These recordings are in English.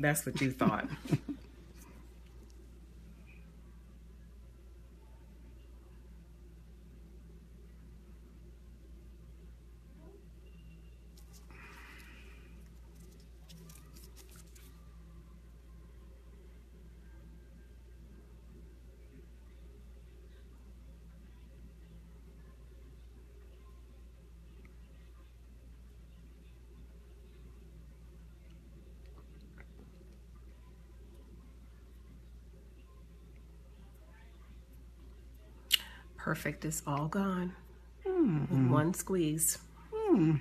That's what you thought. Perfect is all gone. Hmm. With One squeeze. Hmm.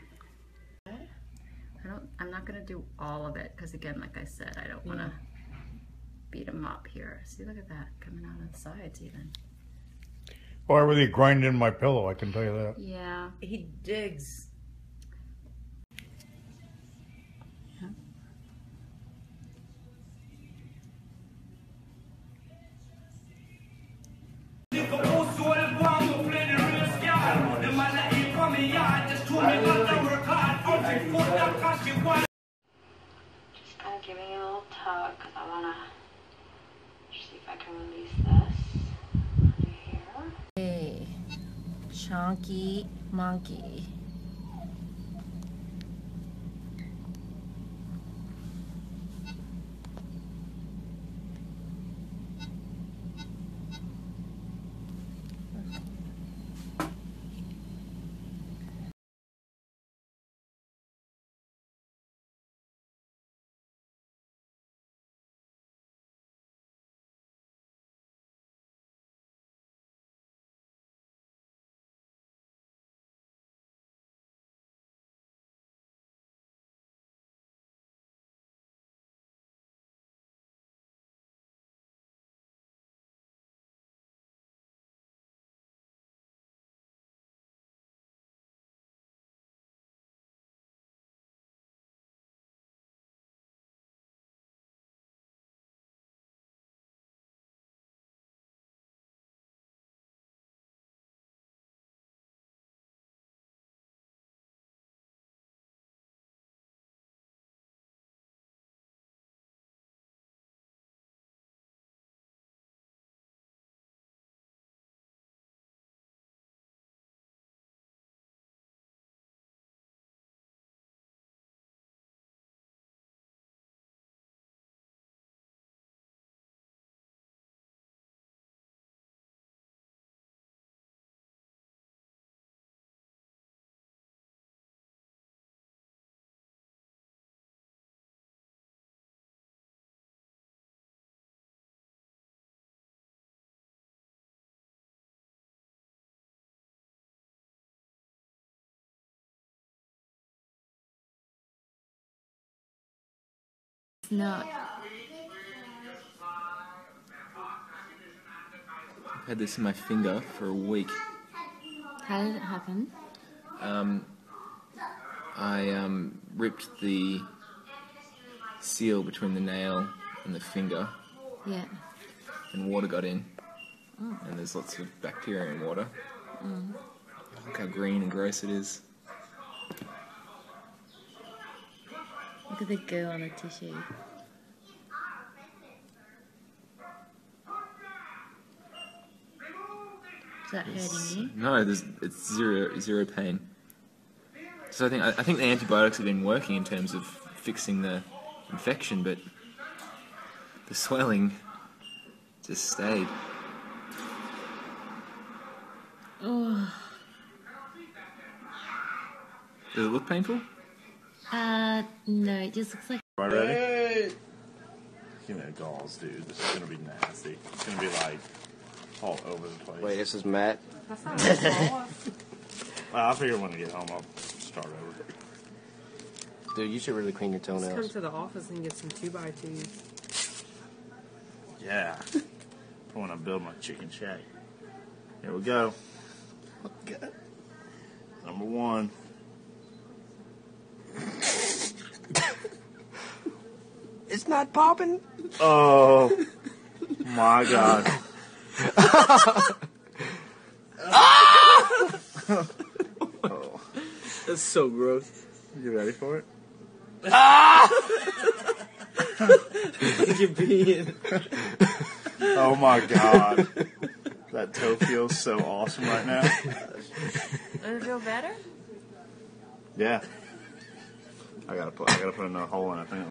I don't. I'm not gonna do all of it because again, like I said, I don't want to beat him up here. See, look at that coming out of the sides even. Well, I really grind in my pillow, I can tell you that. Yeah. He digs. Just chunky monkey. No. I've had this in my finger for a week. How did it happen? Um, I um, ripped the seal between the nail and the finger, Yeah. and water got in. And there's lots of bacteria in water. Look how green and gross it is. Look at the goo on the tissue. Is that hurting you? No, there's it's zero zero pain. So I think I, I think the antibiotics have been working in terms of fixing the infection, but the swelling just stayed. Oh. Does it look painful? Uh, no, it just looks like. Am I ready? Give me the galls, dude. This is gonna be nasty. It's gonna be like all over the place. Wait, this is Matt. Well, I'll figure when I get home. I'll start over. Dude, you should really clean your Come toenails. to the office and get some two by twos. Yeah. I want to build my chicken shack. Here we go. Number one. It's not popping. Oh my god. That's so gross. You ready for it? You're being. Oh my god. That toe feels so awesome right now. Does it feel better? Yeah. I gotta put I gotta put another hole in it. I think.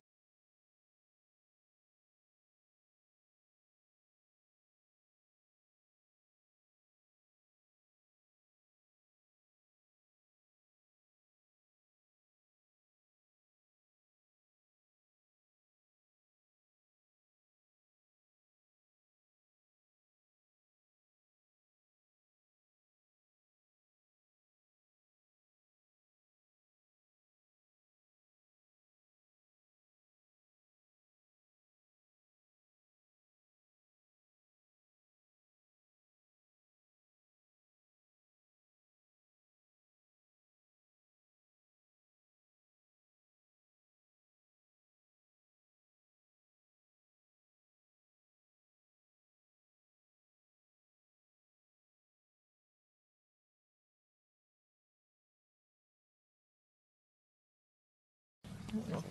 I.